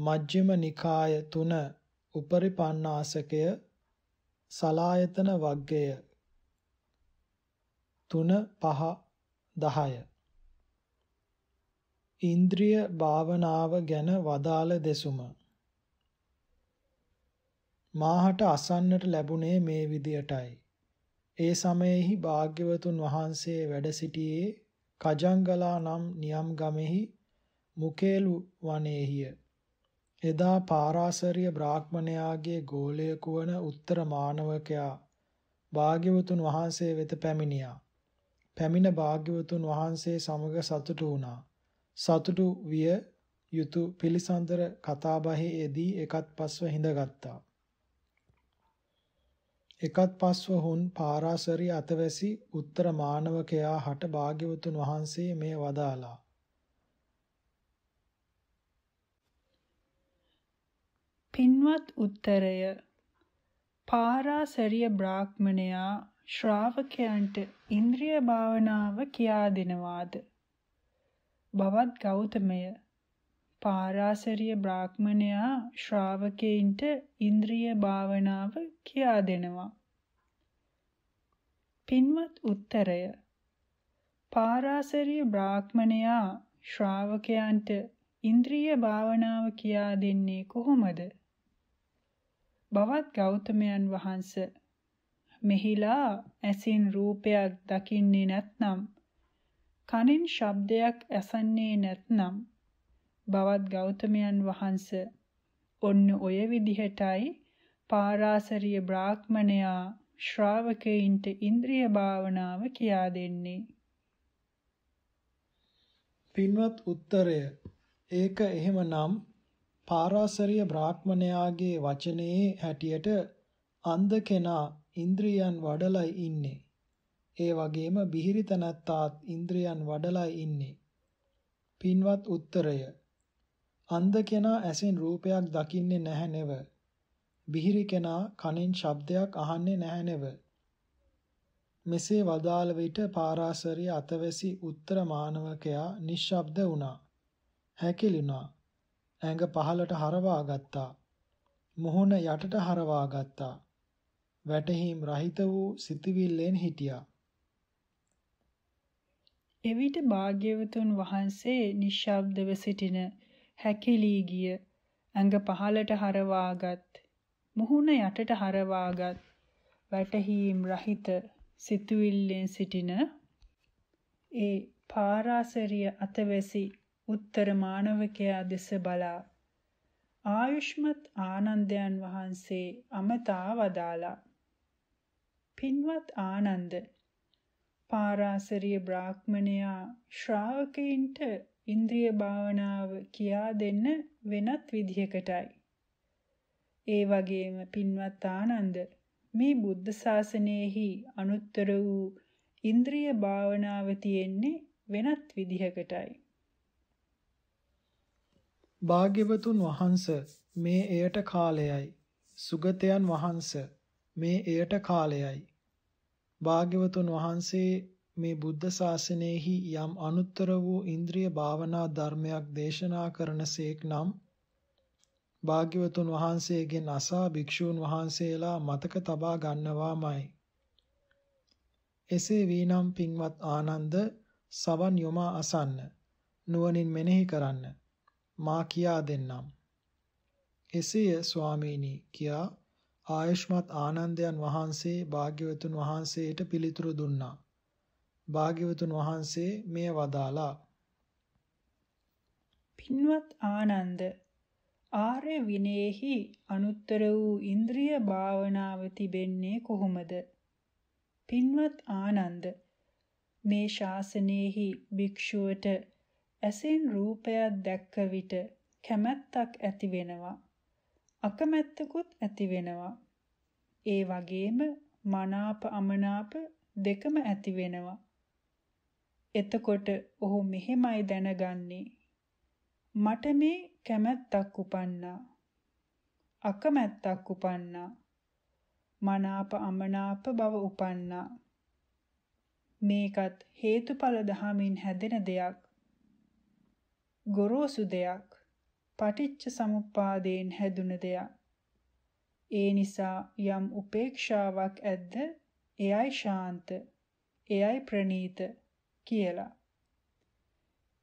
මජ්ක්‍ධිම නිකාය 3 උපරිපන්නාසකය සලායතන වග්ගය 3 5 10 ඉන්ද්‍රිය භාවනාව ගැන වදාළ දෙසුම. මාහට අසන්නට ලැබුණේ මේ විදියටයි. ඒ සමයෙහි භාග්‍යවතුන් වහන්සේ වැඩ සිටියේ කජංගලා නම් නියම් ගමෙහි මුකේලු වනයේහිය එදා පාරාසරිය බ්‍රාහ්මණයාගේ ගෝලයෙකු වන උත්තර මානවකයා භාග්‍යවතුන් වහන්සේ වෙත පැමිණියා. පැමිණ භාග්‍යවතුන් වහන්සේ සමග සතුටු වුණා. සතුටු විය යුතු පිළිසඳර කතාබහේ යෙදී එකත් පස්ව හිඳගත්තා. එකත් පස්ව හුන් පාරාසරිය අතවැසි උත්තර මානවකයා හට භාග්‍යවතුන් වහන්සේ මේ වදාලා පින්වත් උත්තරය. පාරාසරිය බ්‍රාහ්මණයා ශ්‍රාවකයන්ට ඉන්ද්‍රිය භාවනාව කියා දෙනවාද? බවත් ගෞතමය. පාරාසරිය බ්‍රාහ්මණයා ශ්‍රාවකයින්ට ඉන්ද්‍රිය භාවනාව කියා දෙනවා. පින්වත් උත්තරය. පාරාසරිය බ්‍රාහ්මණයා ශ්‍රාවකයන්ට ඉන්ද්‍රිය භාවනාව කියා දෙන්නේ කොහොමද? බවත් ගෞතමයන් වහන්ස මෙහිලා ඇසින් රූපයක් දකින්නේ නැත්නම් කනින් ශබ්දයක් ඇසන්නේ නැත්නම් බවත් ගෞතමයන් වහන්ස ඔන්න ඔය විදිහටයි පාරාසරිය බ්‍රාහ්මණයා ශ්‍රාවකයින්ට ඉන්ද්‍රිය භාවනාව කියා දෙන්නේ. පින්වත් උත්තරය. ඒක එහෙමනම් පාරාසරිය බ්‍රාහ්මණයාගේ වචනේ හැටියට අන්ධ කෙනා ඉන්ද්‍රියන් වඩලයි ඉන්නේ. ඒ වගේම බිහිරි තනත්තාත් ඉන්ද්‍රියන් වඩලයි ඉන්නේ. පින්වත් උත්තරය අන්ධ කෙනා ඇසෙන් රූපයක් දකින්නේ නැහැ නෙව. බිහිරි කෙනා කනෙන් ශබ්දයක් අහන්නේ නැහැ නෙව. මෙසේ වදාළ විට පාරාසරිය අතවැසි උත්තර මානවකයා නිශ්ශබ්ද වුණා. හැකිලුණා. ඇඟ පහළට හරවා ගත්තා. මුහුණ යටට හරවා ගත්තා. වැටහීම් රහිත වූ සිතවිල්ලෙන් හිටියා. එවිට භාග්‍යවතුන් වහන්සේ නිශ්ශබ්දව සිටින හැකිලී ගිය ඇඟ පහළට හරවාගත් මුහුණ යටට හරවාගත් වැටහීම් රහිත සිතුවිල්ලෙන් සිටින ඒ පාරාසරිය අතවැසි උත්තර මානවකයා දෙස බලා ආයුෂ්මත් ආනන්දයන් වහන්සේ අමතා වදාලා පින්වත් ආනන්ද පාරාසරිය බ්‍රාහ්මණයා ශ්‍රාවකයින්ට ඉන්ද්‍රිය භාවනාව කියා දෙන්න වෙනත් විදිහකටයි. ඒ වගේම පින්වත් ආනන්ද මේ බුද්ධ ශාසනයෙහි අනුත්තර වූ ඉන්ද්‍රිය භාවනාව තියෙන්නේ වෙනත් විදිහකටයි. භාග්‍යවතුන් වහන්ස මේ එයට කාලයයි. සුගතයන් වහන්ස මේ එයට කාලයයි. භාග්‍යවතුන් වහන්සේ මේ බුද්ධ ශාසනයෙහි යම් අනුත්තර වූ ඉන්ද්‍රිය භාවනා ධර්මයක් දේශනා කරනසේක් නම් භාග්‍යවතුන් වහන්සේගෙන් අසා භික්ෂූන් වහන්සේලා මතක තබා ගන්නවාමයි. එසේ වීනම් පින්වත් ආනන්ද සවන් යොමා අසන්න නුවණින් මෙනෙහි කරන්න. මා කියා දෙන්නම්. එසේය ස්වාමීනි කියා ආයුෂ්මත් ආනන්දයන් වහන්සේ භාග්‍යවතුන් වහන්සේට පිළිතුරු දුන්නා. භාග්‍යවතුන් වහන්සේ මෙය වදාලා පින්වත් ආනන්ද ආර්ය විනයෙහි අනුත්තර වූ ඉන්ද්‍රිය භාවනාව තිබෙන්නේ කොහොමද? පින්වත් ආනන්ද මේ ශාසනයෙහි භික්ෂුවට ඇසෙන් රූපයක් දැක්ක විට කැමැත්තක් ඇති වෙනවා. අකමැත්තකුත් ඇති වෙනවා. ඒ වගේම මනාප අමනාප දෙකම ඇති වෙනවා. එතකොට ඔහු මෙහෙමයි දැනගන්නේ මට මේ කැමැත්තක් උපන්නා අකමැත්තක් උපන්නා මනාප අමනාප බව උපන්නා මේකත් හේතුඵල දහමින් හැදෙන දෙයක් ගොරෝසු දෙයක් පටිච්ච සමුප්පාදයෙන් හැදුන දෙයක්. ඒ නිසා යම් උපේක්ෂාවක් ඇද්ද එයයි ශාන්ත එයයි ප්‍රනීත කියලා.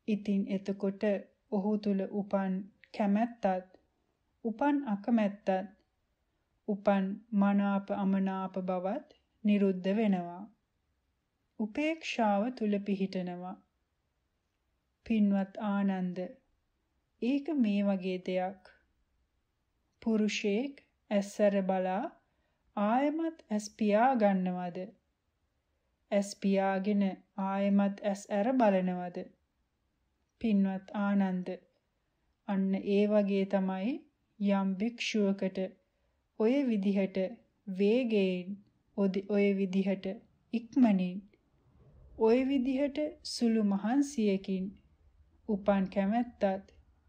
ඉතින් එතකොට ඔහු තුල උපන් කැමැත්තත් උපන් අකමැත්තත් උපන් මනාප අමනාප බවත් නිරුද්ධ වෙනවා. උපේක්ෂාව තුල පිහිටනවා. පින්වත් ආනන්ද ඒක මේ වගේ දෙයක්. පුරුෂයෙක් ඇස්සර බලා ආයමත් ඇස් පියා ගන්නවද? ඇස් පියාගෙන ආයමත් ඇස් ඇර බලනවද? පින්වත් ආනන්ද අන්න ඒ වගේ තමයි යම් භික්ෂුවකට ඔය විදිහට වේගයෙන් ඔය විදිහට ඉක්මනින් ඔය විදිහට සුළු මහන්සියකින් උපන් කැමැත්තත්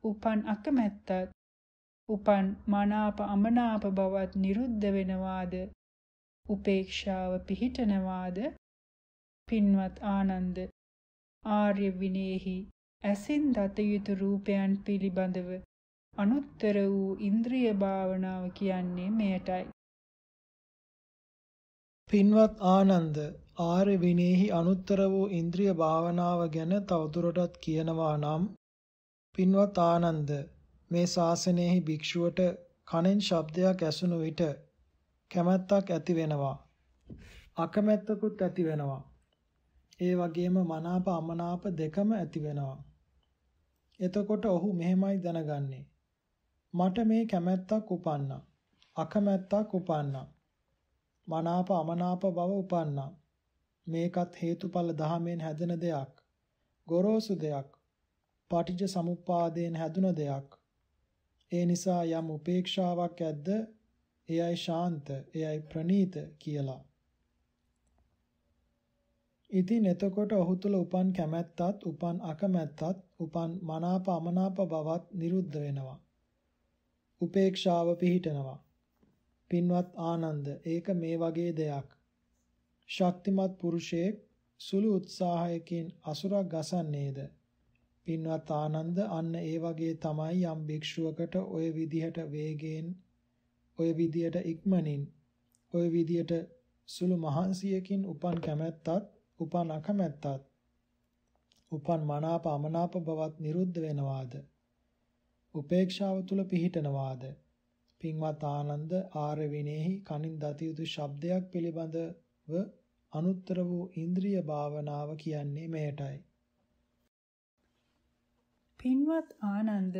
උපන් අකමැත්තත් උපන් මනාප අමනාප බවත් නිරුද්ධ වෙනවාද? උපේක්ෂාව පිහිටනවාද? පින්වත් ආනන්ද ආර්ය විනේහි ඇසින් දත යුතු රූපයන් පිළිබඳව අනුත්තර වූ ඉන්ද්‍රිය භාවනාව කියන්නේ මෙයටයි. පින්වත් ආනන්ද ආර්ය විනේහි අනුත්තර වූ ඉන්ද්‍රිය භාවනාව ගැන තවදුරටත් කියනවා නම් පින්වත් ආනන්ද මේ ශාසනයෙහි භික්ෂුවට කනෙන් ශබ්දයක් ඇසුණු විට කැමැත්තක් ඇති වෙනවා. අකමැත්තකුත් ඇති වෙනවා. ඒ වගේම මනාප අමනාප දෙකම ඇති වෙනවා. එතකොට ඔහු මෙහෙමයි දැනගන්නේ. මට මේ කැමැත්තක් උපන්නා. අකමැත්තක් උපන්නා. මනාප අමනාප බව උපන්නා. මේකත් හේතුඵල දහමෙන් හැදෙන දෙයක් ගොරෝසු දෙයක් පටිච්ච සමුප්පාදයෙන් හැදුන දෙයක්. ඒ නිසා යම් උපේක්ෂාවක් ඇද්ද එයයි ශාන්ත, එයයි ප්‍රනීත කියලා. ඉතින් එතකොට ඔහු තුල උපන් කැමැත්තත්, උපන් අකමැත්තත්, උපන් මනාප අමනාප බවත් නිරුද්ධ වෙනවා. උපේක්ෂාව පිහිටනවා. පින්වත් ආනන්ද ඒක මේ වගේ දෙයක්. ශක්තිමත් පුරුෂයෙක් සුළු උත්සාහයකින් අසුරක් ගසන්නේද? පින්වත් ආනන්ද අන්න ඒ වගේ තමයි යම් භික්ෂුවකට ඔය විදිහට වේගයෙන් ඔය විදිහට ඉක්මනින් ඔය විදිහට සුළු මහන්සියකින් උපන් කැමැත්තත් උපන් අකමැත්තත් උපන් මනාප අමනාප බවත් නිරුද්ධ වෙනවාද? උපේක්ෂාව තුල පිහිටනවාද? පින්වත් ආනන්ද ආර්ය විනේහි කනින් දති යුතු ශබ්දයක් පිළිබඳව අනුත්තර වූ ඉන්ද්‍රිය භාවනාව කියන්නේ මෙයටයි. පින්වත් ආනන්ද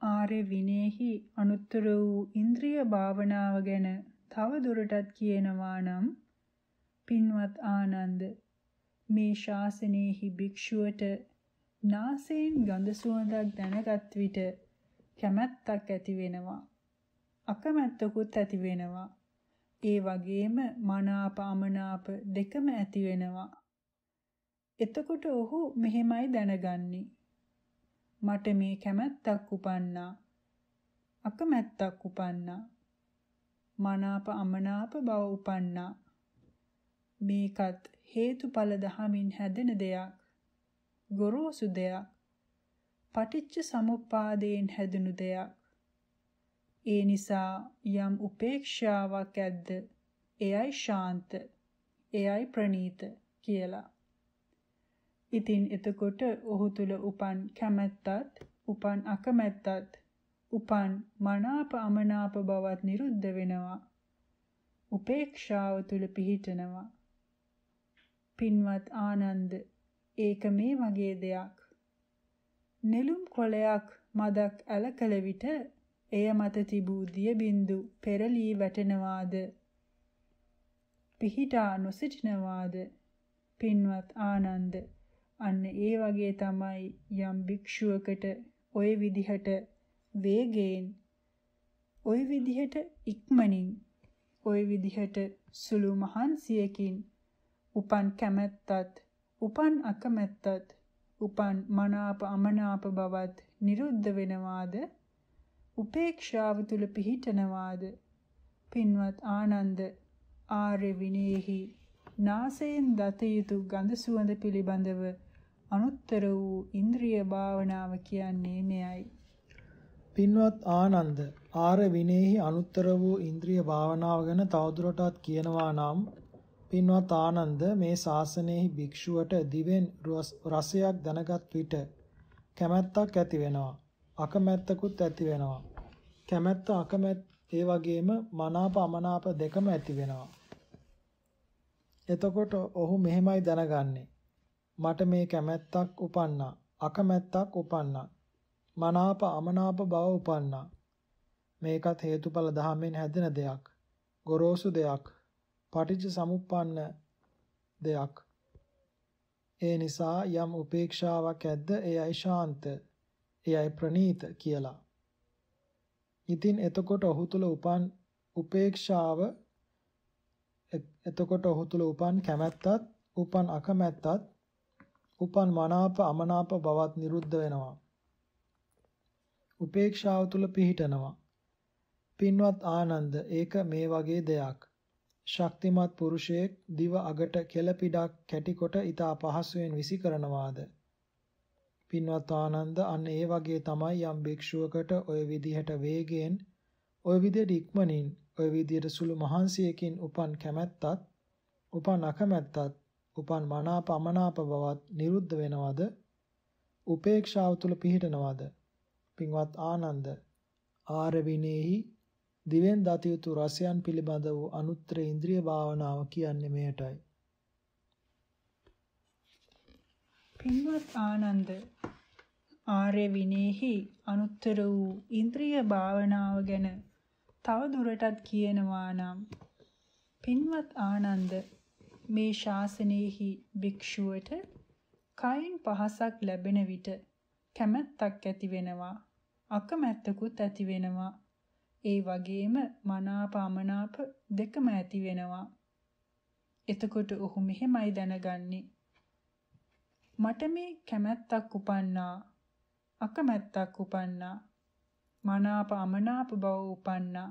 ආර්ය විනේහි අනුත්තර වූ ඉන්ද්‍රිය භාවනාව ගැන තව දුරටත් කියනවා නම් පින්වත් ආනන්ද මේ ශාසනයෙහි භික්ෂුවට නාසයෙන් ගඳ සුවඳක් දැනගත් විට කැමැත්තක් ඇති වෙනවා. අකමැත්තකුත් ඇති වෙනවා. ඒ වගේම මනාප අමනාප දෙකම ඇති වෙනවා. එතකොට ඔහු මෙහෙමයි දැනගන්නේ. මට මේ කැමැත්තක් උපන්නා. අකමැත්තක් උපන්නා. මනාප අමනාප බව උපන්නා. මේකත් හේතුඵල දහමින් හැදෙන දෙයක්. ගොරෝසු දෙයක්. පටිච්ච සමුප්පාදයෙන් හැදුණු දෙයක්. ඒ නිසා යම් උපේක්ෂාවක් ඇද්ද එයයි ශාන්ත එයයි ප්‍රනීත කියලා ඉතින් එතකොට ඔහු තුල උපන් කැමැත්තත් උපන් අකමැත්තත් උපන් මනාප අමනාප බවත් නිරුද්ධ වෙනවා. උපේක්ෂාව තුල පිහිටනවා. පින්වත් ආනන්ද ඒක මේ වගේ දෙයක්. නෙළුම් කොළයක් මදක් ඇලකල විට එය මත තිබූ දිය බින්දු පෙරලී වැටෙනවාද පිහිටා නොසිටිනවාද පින්වත් ආනන්ද අන්න ඒ වගේ තමයි යම් භික්ෂුවකට ওই විදිහට වේගයෙන් ওই විදිහට ඉක්මනින් ওই විදිහට සුළු මහන්සියකින් උපන් කැමැත්තත් උපන් අකමැත්තත් උපන් මනාප අමනාප බවත් නිරුද්ධ වෙනවාද උපේක්ෂාව තුල පිහිටනවාද පින්වත් ආනන්ද ආර්ය විනේහි නාසයෙන් දත යුතු ගඳ සුවඳ පිළිබඳව අනුත්තර වූ ඉන්ද්‍රිය භාවනාව කියන්නේ මෙයයි. පින්වත් ආනන්ද ආර විනේහි අනුත්තර වූ ඉන්ද්‍රිය භාවනාව ගැන තවදුරටත් කියනවා නම් පින්වත් ආනන්ද මේ ශාසනයෙහි භික්ෂුවට දිවෙන් රසයක් දැනගත් විට කැමැත්තක් ඇති වෙනවා අකමැත්තකුත් ඇති වෙනවා. කැමැත්ත අකමැත්ත ඒ වගේම මනාප අමනාප දෙකම ඇති වෙනවා. එතකොට ඔහු මෙහෙමයි දැනගන්නේ. මට මේ කැමැත්තක් උපන්නා. අකමැත්තක් උපන්නා. මනාප අමනාප බව උපන්නා. මේකත් හේතුඵල ධමයෙන් හැදෙන දෙයක්. ගොරෝසු දෙයක්. පටිච්ච සමුප්පන්න දෙයක්. ඒ නිසා යම් උපේක්ෂාවක් ඇද්ද එයයි ශාන්ත. එයයි ප්‍රනීත කියලා ඉතින් එතකොට ඔහු තුල උපන් උපේක්ෂාව එතකොට ඔහු තුල උපන් කැමැත්තත් උපන් අකමැත්තත් උපන් මනාප අමනාප බවත් නිරුද්ධ වෙනවා. උපේක්ෂාව තුල පිහිටනවා. පින්වත් ආනන්ද ඒක මේ වගේ දෙයක්. ශක්තිමත් පුරුෂයෙක් දිව අගට කෙලපිඩක් කැටිකොට ඊතා පහසුවෙන් විසි කරනවාද? පින්වත් ආනන්ද අන්න ඒ වගේ තමයි යම් භික්ෂුවකට ඔය විදිහට වේගයෙන් ඔය විදිහට ඉක්මනින් ඔය විදිහට සුළු මහන්සියකින් උපන් කැමැත්තත් උපන් අකමැත්තත් උපන් මනාප අමනාප බවත් නිරුද්ධ වෙනවද? උපේක්ෂාව තුල පිහිටනවද? පින්වත් ආනන්ද ආර විනේහි දිවෙන් දත යුතු රසයන් පිළිබඳ වූ අනුත්තර ඉන්ද්‍රිය භාවනාව කියන්නේ මෙයටයි. පින්වත් ආනන්ද ආර්ය විනේහි අනුත්තර වූ ඉන්ද්‍රිය භාවනාව ගැන තව දුරටත් කියනවා නම් පින්වත් ආනන්ද මේ ශාසනයෙහි භික්ෂුවට කයින් පහසක් ලැබෙන විට කැමැත්තක් ඇති වෙනවා අකමැත්තකුත් ඇති වෙනවා. ඒ වගේම මනාප අමනාප දෙකම ඇති වෙනවා. එතකොට ඔහු මෙහෙමයි දැනගන්නේ. මට මේ කැමැත්තක් උපන්නා අකමැත්තක් උපන්නා මනාප අමනාප බව උපන්නා.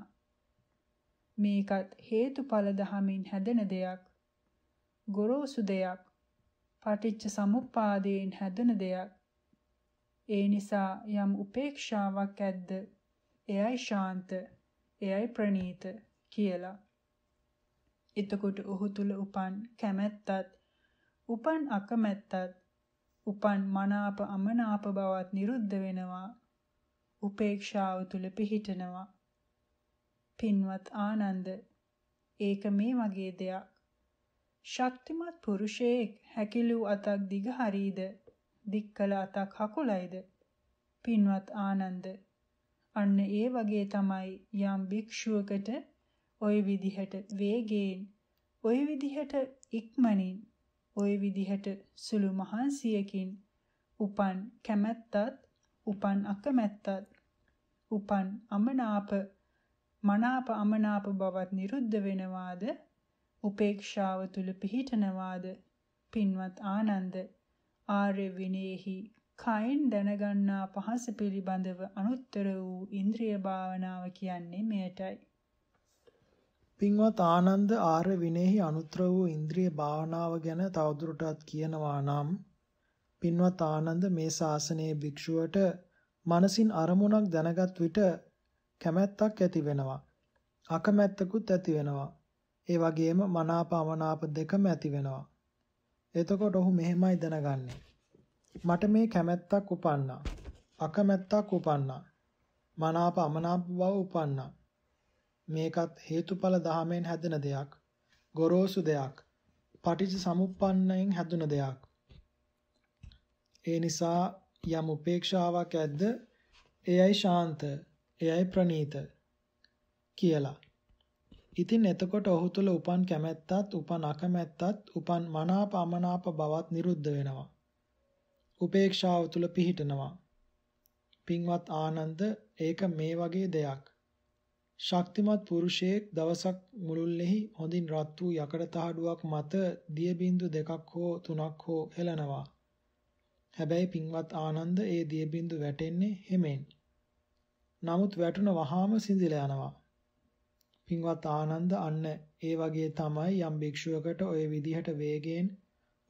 මේකත් හේතුඵල දහමින් හැදෙන දෙයක් ගොරෝසු දෙයක් පටිච්ච සමුප්පාදයෙන් හැදෙන දෙයක්. ඒ නිසා යම් උපේක්ෂාවක් ඇද්ද? එයයි ශාන්ත එයයි ප්‍රණීත කියලා. එතකොට ඔහු තුල උපන් කැමැත්තත් උපන් අකමැත්තත් උපන් මනාප අමනාප බවත් නිරුද්ධ වෙනවා උපේක්ෂාව තුල පිහිටනවා පින්වත් ආනන්ද ඒක මේ වගේ දෙයක් ශක්තිමත් පුරුෂයෙක් හැකිලූ අතක් දිග හරීද දික්කල අතක් හකුලයිද පින්වත් ආනන්ද අන්න ඒ වගේ තමයි යම් භික්ෂුවකට ওই විදිහට වේගයෙන් ওই විදිහට ඉක්මනින් ওই විදිහට සුළු මහන්සියකින්. උපන් කැමැත්තත් උපන් අකමැත්තත් උපන් අමනාප මනාප අමනාප බවත් නිරුද්ධ වෙනවාද? උපේක්ෂාව තුල පිහිටනවාද? පින්වත් ආනන්ද ආර්ය විනේහි කයින් දැනගන්නා පහස පිළිබඳව අනුත්තර වූ ඉන්ද්‍රිය භාවනාව කියන්නේ මෙයටයි. පින්වත් ආනන්ද ආර්ය විනේහි අනුත්තර වූ ඉන්ද්‍රිය භාවනාව ගැන තවදුරටත් කියනවා නම් පින්වත් ආනන්ද මේ ශාසනයේ භික්ෂුවට මනසින් අරමුණක් දැනගත් විට කැමැත්තක් ඇති වෙනවා අකමැත්තකුත් ඇති වෙනවා. ඒ වගේම මනාප අමනාප දෙකම ඇති වෙනවා. එතකොට ඔහු මෙහෙමයි දැනගන්නේ. මට මේ කැමැත්තක් උපන්නා අකමැත්තක් උපන්නා මනාප අමනාප බව උපන්නා. මේකත් හේතුඵල ධාමයෙන් හැදෙන දෙයක්. ගොරෝසු දෙයක්. පටිච්ච සමුප්පන්නයෙන් හැදුන දෙයක්. ඒ නිසා යම් උපේක්ෂාවක් ඇද්ද එයයි ශාන්ත, එයයි ප්‍රණීත කියලා. ඉතින් එතකොට ඔහු තුල උපන් කැමැත්තත්, උපන් අකමැත්තත්, උපන් මනාප අමනාප බවත් නිරුද්ධ වෙනවා. උපේක්ෂාව තුල පිහිටනවා. පින්වත් ආනන්ද ඒක මේ වගේ දෙයක්. ශක්තිමත් පුරුෂයෙක් දවසක් මුළුල්ලෙහි හොඳින් රත් වූ යකඩ තහඩුවක් මත දිය බින්දු දෙකක් හෝ තුනක් හෝ හෙලනවා. හැබැයි පින්වත් ආනන්ද ඒ දිය බින්දු වැටෙන්නේ හිමෙන්. නමුත් වැටුණ වහාම සිඳිලා යනවා. පින්වත් ආනන්ද අන්න ඒ වගේ තමයි යම් භික්ෂුවකට ওই විදිහට වේගයෙන්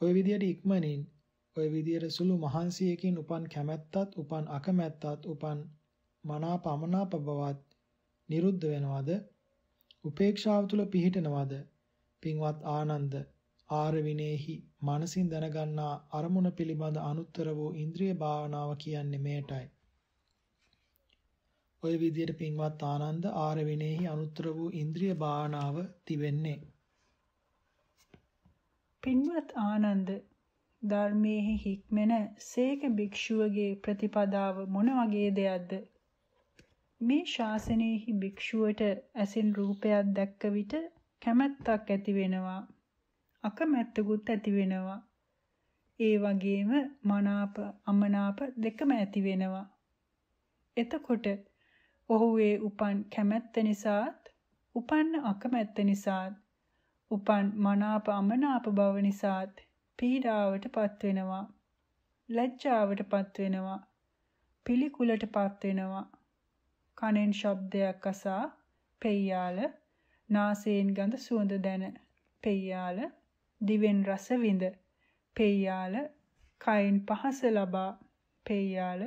ওই විදිහට ඉක්මනින් ওই විදිහට සුළු මහන්සියකින් උපන් කැමැත්තත් උපන් අකමැත්තත් උපන් මනාප අමනාප බවත් නිරුද්ධ වෙනවද? උපේක්ෂාව තුල පිහිටනවද? පින්වත් ආනන්ද ආර විනේහි මනසින් දැනගන්නා අරමුණ පිළිබඳ අනුත්තර වූ ඉන්ද්‍රිය භාවනාව කියන්නේ මේටයි. ওই විදිහට පින්වත් ආනන්ද ආර විනේහි අනුත්තර වූ ඉන්ද්‍රිය භාවනාව තිබෙන්නේ. පින්වත් ආනන්ද ධර්මයේ හික්මෙන සේක භික්ෂුවගේ ප්‍රතිපදාව මොන වගේ දෙයක්ද? මේ ශාසනයෙහි භික්ෂුවට ඇසින් රූපයක් දැක්ක විට කැමැත්තක් ඇති වෙනවා. අකමැත්තකුත් ඇති වෙනවා. ඒ වගේම මනාප අමනාප දෙකම ඇති වෙනවා. එතකොට ඔහු ඒ උපන් කැමැත්ත නිසාත් උපන්න අකමැත්ත නිසාත් උපන් මනාප අමනාප බව නිසාත් පීඩාවටපත් වෙනවා. ලැජ්ජාවටපත් වෙනවා. පිළිකුලටපත් වෙනවා. කනෙන් ශබ්දයක් අසා පෙය්‍යාල නාසයෙන් ගඳ සුවඳ දැන පෙය්‍යාල දිවෙන් රස විඳ පෙය්‍යාල කයින් පහස ලබා පෙය්‍යාල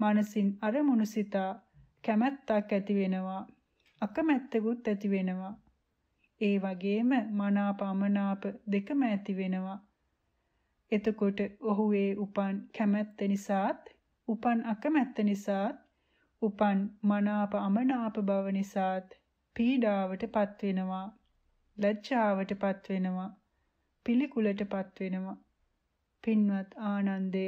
මනසින් අරමුණු සිතා කැමැත්තක් ඇති වෙනවා අකමැත්තකුත් ඇති වෙනවා. ඒ වගේම මනාප අමනාප දෙකම ඇති වෙනවා. එතකොට ඔහු ඒ උපන් කැමැත්ත නිසාත් උපන් අකමැත්ත නිසාත් උපන් මනාප අමනාප බව නිසාත් පීඩාවටපත් වෙනවා ලැජ්ජාවටපත් වෙනවා පිළිකුලටපත් වෙනවා. පින්වත් ආනන්දය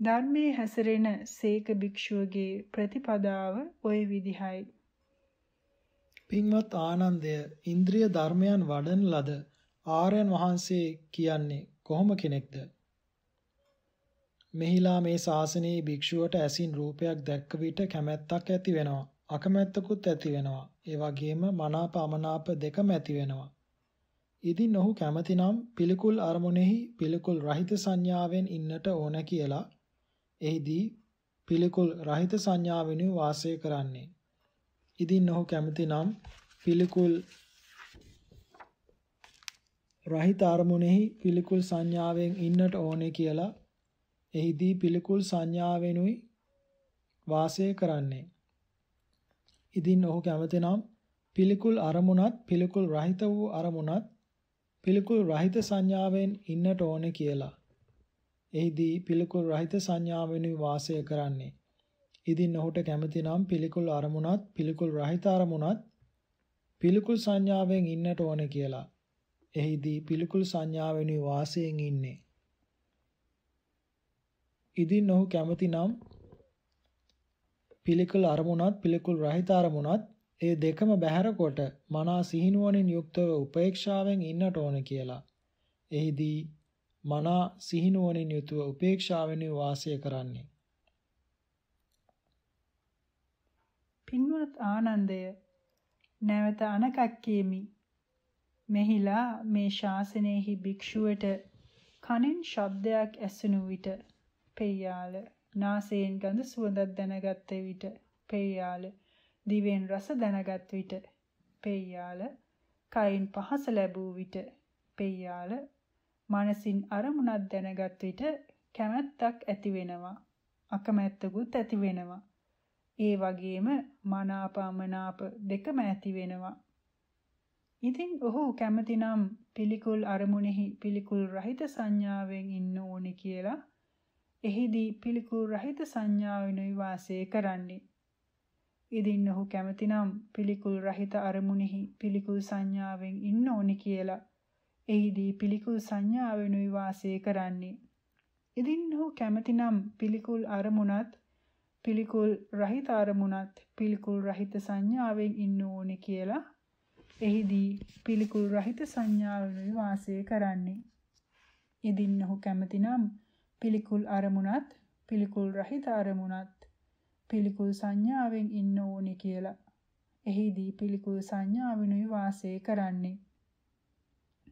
ධර්මයේ හැසිරෙන සීක භික්ෂුවගේ ප්‍රතිපදාව ওই විදිහයි. පින්වත් ආනන්දය ඉන්ද්‍රිය ධර්මයන් වඩන ලද ආර්යයන් වහන්සේ කියන්නේ කොහොම කෙනෙක්ද? මෙහිලා මේ ශාසනයේ භික්ෂුවට ඇසින් රූපයක් දැක්ක විට කැමැත්තක් ඇති වෙනවා. අකමැත්තකුත් ඇති වෙනවා. ඒ වගේම මනාප අමනාප දෙකම ඇති වෙනවා. ඉතින් ඔහු කැමතිනම් පිළිකුල් අරමුණෙහි පිළිකුල් රහිත සංඥාවෙන් ඉන්නට ඕන කියලා එහිදී පිළිකුල් රහිත සංඥාවෙනු වාසය කරන්නේ. ඉතින් ඔහු කැමතිනම් පිළිකුල් රහිත අරමුණෙහි පිළිකුල් සංඥාවෙන් ඉන්නට ඕනේ කියලා එහිදී පිළිකුල් සංඥාවෙනුයි වාසය කරන්නේ. ඉතින් ඔහු කැමතිනම් පිළිකුල් අරමුණත් පිළිකුල් රහිත වූ අරමුණත් පිළිකුල් රහිත සංඥාවෙන් ඉන්නට ඕනේ කියලා. එහිදී පිළිකුල් රහිත සංඥාවෙනි වාසය කරන්නේ. ඉදින් ඔහුට කැමති නම් පිළිකුල් අරමුණත් පිළිකුල් රහිත අරමුණත් පිළිකුල් සංඥාවෙන් ඉන්නට ඕනේ කියලා. එහිදී පිළිකුල් සංඥාවෙනි වාසයෙන් ඉන්නේ. ඉදින් ඔහු කැමති නම් පිළිකුල් අරමුණත් පිළිකුල් රහිත අරමුණත් ඒ දෙකම බැහැර කොට මනා සිහිනුවණින් යුක්තව උපේක්ෂාවෙන් ඉන්නට ඕන කියලා. එහිදී මනා සිහිනුවණින් යුතුව උපේක්ෂාවෙන් වාසය කරන්නේ. පින්වත් ආනන්දය නැවත අනකක් කියමි. මෙහිලා මේ ශාසනයෙහි භික්ෂුවට කනෙන් ශබ්දයක් ඇසුණු විට පෙයාල නාසයෙන් ගඳ සුවඳක් දැනගත් විට පෙයාල දිවෙන් රස දැනගත් විට පෙයාල කයින් පහස ලැබූ විට පෙයාල මනසින් අරමුණක් දැනගත් විට කැමැත්තක් ඇති වෙනවා අකමැත්තකුත් ඇති වෙනවා ඒ වගේම මනාපමනාප දෙකම ඇති වෙනවා ඉතින් ඔහු කැමතිනම් පිළිකුල් අරමුණෙහි පිළිකුල් රහිත සංඥාවෙන් ඉන්න ඕනේ කියලා එහිදී පිළිකුල් රහිත සංඥාවෙනුයි වාසය කරන්නේ ඉදින් ඔහු කැමතිනම් පිළිකුල් රහිත අරමුණෙහි පිළිකුල් සංඥාවෙන් ඉන්න ඕනි කියලා. එහිදී පිළිකුල් සංඥාවෙනුයි වාසය කරන්නේ. ඉදින් ඔහු කැමතිනම් පිළිකුල් අරමුණත් පිළිකුල් රහිත අරමුණත් පිළිකුල් රහිත සංඥාවෙන් ඉන්න ඕනි කියලා. එහිදී පිළිකුල් රහිත සංඥාවෙනුයි වාසය කරන්නේ. ඉදින් ඔහු කැමතිනම් පිළිකුල් අරමුණත් පිළිකුල් රහිත අරමුණත් පිළිකුල් සංඥාවෙන් ඉන්න ඕනේ කියලා. එහිදී පිළිකුල් සංඥාවෙනුයි වාසය කරන්නේ.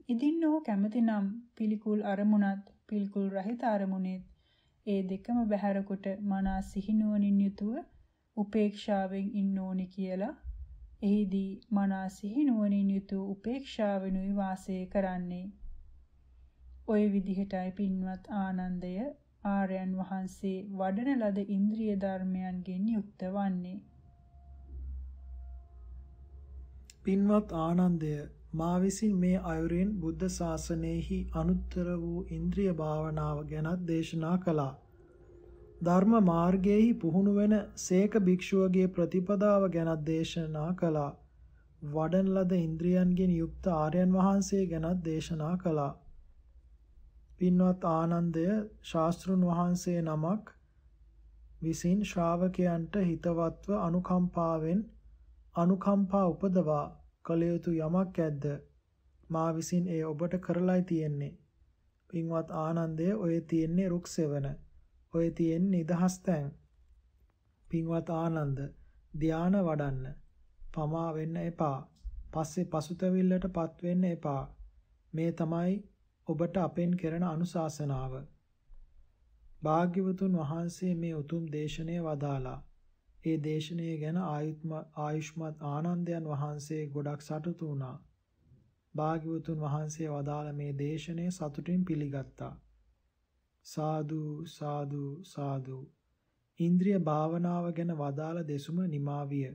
ඉදින් ඔහු කැමතිනම් පිළිකුල් අරමුණත් පිළිකුල් රහිත අරමුණෙත් ඒ දෙකම බැහැර කොට මනා සිහිනුවණින් යුතුව උපේක්ෂාවෙන් ඉන්න ඕනි කියලා එහිදී මනා සිහිනුවණින් යුතුව උපේක්ෂාවෙනුයි වාසය කරන්නේ. ওই විදිහටයි පින්වත් ආනන්දය ආර්යයන් වහන්සේ වඩන ලද ඉන්ද්‍රිය ධර්මයන්ගෙන් යුක්ත වන්නේ. පින්වත් ආනන්දය මා විසින් මේ අයුරින් බුද්ධ ශාසනයෙහි අනුත්තර වූ ඉන්ද්‍රිය භාවනාව ගැනත් දේශනා කළා. ධර්ම මාර්ගයේහි පුහුණු වෙන සේක භික්ෂුවගේ ප්‍රතිපදාව ගැනත් දේශනා කළා. වඩන ලද ඉන්ද්‍රියන්ගෙන් යුක්ත ආර්යයන් වහන්සේ ගැනත් දේශනා කළා. පින්වත් ආනන්දය ශාස්ත්‍රුන් වහන්සේ නමක් විසින් ශ්‍රාවකයන්ට හිතවත්ව අනුකම්පාවෙන් අනුකම්පා උපදවා කළ යුතු යමක් ඇද්ද? මා විසින් එය ඔබට කරලයි තියෙන්නේ. පින්වත් ආනන්දය ඔය තියෙන්නේ රුක් සෙවන ඔය තියෙන්නේ නිදහස් තැන්. පින්වත් ආනන්ද ධාන වඩන්න. පමා වෙන්න එපා. පස්සේ පසුතැවිල්ලටපත් වෙන්න එපා. මේ තමයි ඔබට අපෙන් කරන අනුශාසනාව. භාග්‍යවතුන් වහන්සේ මේ උතුම් දේශනය වදාලා. ඒ දේශනය ගැන ආයුෂ්මත් ආනන්දයන් වහන්සේ ගොඩක් සතුටු වුණා. භාග්‍යවතුන් වහන්සේ වදාළ මේ දේශනය සතුටින් පිළිගත්තා. සාදු සාදු සාදු ඉන්ද්‍රිය භාවනාව ගැන වදාළ දෙසුම නිමා විය.